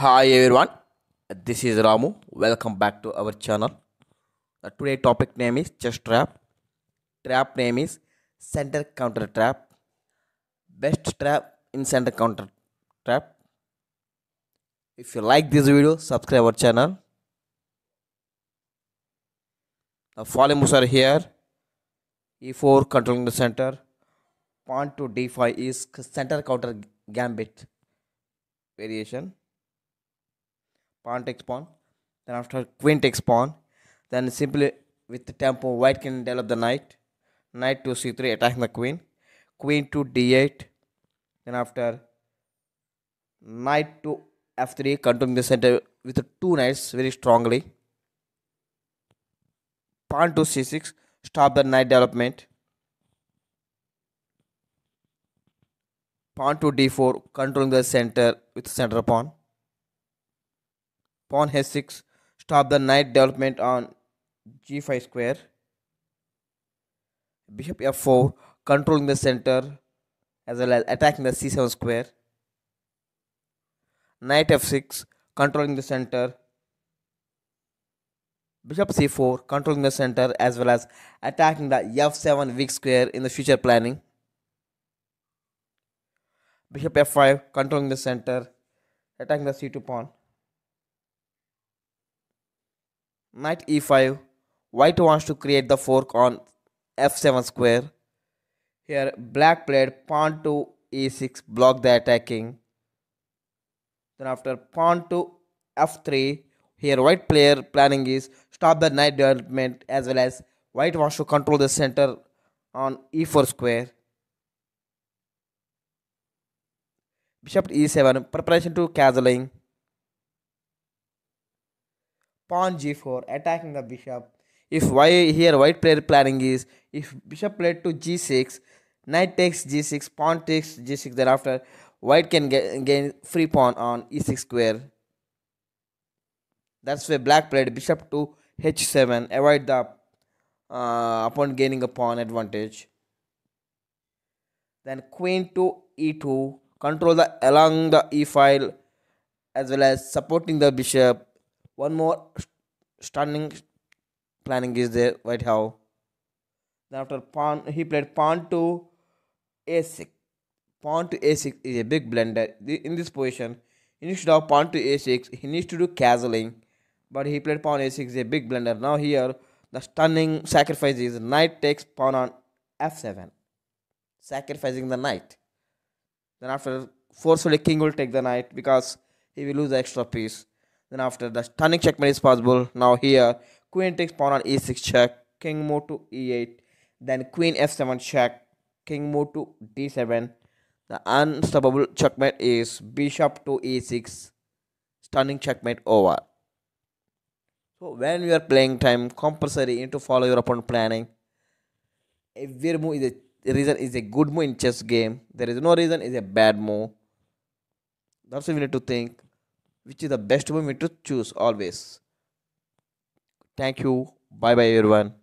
Hi everyone, this is Ramu. Welcome back to our channel. The today topic name is chess trap. Trap name is center counter trap. Best trap in center counter trap. If you like this video, subscribe our channel. The following moves are here. E4 controlling the center. Pawn to D5 is center counter gambit variation pawn takes pawn. Then after queen takes pawn. Then simply with the tempo white can develop the knight. Knight to c3 attacking the queen. Queen to d8 then after knight to f3 controlling the center with the two knights very strongly. Pawn to c6 stop the knight development. Pawn to d4 controlling the center with center pawn pawn h6 stop the knight development on g5 square. Bishop f4 controlling the center as well as attacking the c7 square. Knight f6 controlling the center. Bishop c4 controlling the center as well as attacking the f7 weak square in the future planning. Bishop f5 controlling the center attacking the c2 pawn knight e5 white wants to create the fork on f7 square. Here black played pawn to e6 block the attacking. Then after pawn to f3 here white player planning is stop the knight development as well as white wants to control the center on e4 square. Bishop e7 preparation to castling pawn g4 attacking the bishop. If why here white player planning is if bishop played to g6 knight takes g6 pawn takes g6 then after white can get, gain free pawn on e6 square. That's why black played bishop to h7 avoid the uh, opponent gaining a pawn advantage. Then queen to e2 control the along the e file as well as supporting the bishop one more stunning planning is there white how then after pawn he played pawn to a6 pawn to a6 is a big blunder in this position he instead of pawn to a6 he needs to do castling but he played pawn a6 is a big blunder now here the stunning sacrifice is knight takes pawn on f7 sacrificing the knight. Then after forcefully king will take the knight because he will lose the extra piece then after the stunning checkmate is possible. Now here queen takes pawn on e6 check, king move to e8, then queen f7 check, king move to d7. The unstoppable checkmate is bishop to e6, stunning checkmate over. So when you are playing time, compulsory you need to follow your opponent planning. Every move is a reason is a good move in chess game. There is no reason is a bad move. That's what we need to think which is the best moment to choose always. Thank you. Bye bye everyone